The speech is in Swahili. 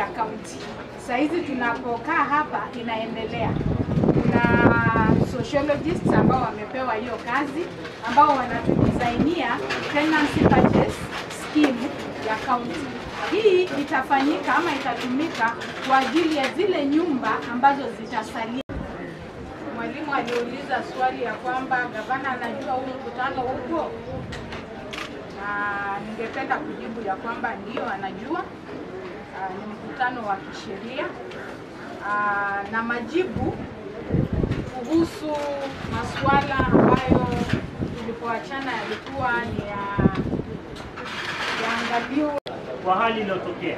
ya kaunti. Sasa hizi tunapokaa hapa inaendelea. na sociologists ambao wamepewa hiyo kazi ambao wanatudesignia tenancy purchase scheme ya kaunti. Hii itafanyika ama itatumika kwa ajili ya zile nyumba ambazo zitasalia. Mwalimu aliuliza swali ya kwamba gavana anajua huu mkutano huko, na ningependa kujibu ya kwamba ndio anajua. Ah, mkutano wa kisheria Ah, na majibu kuhusu masuala ambayo tulipoachana yalikuwa ni ya yaangaliwa kwa hali iliyotokea.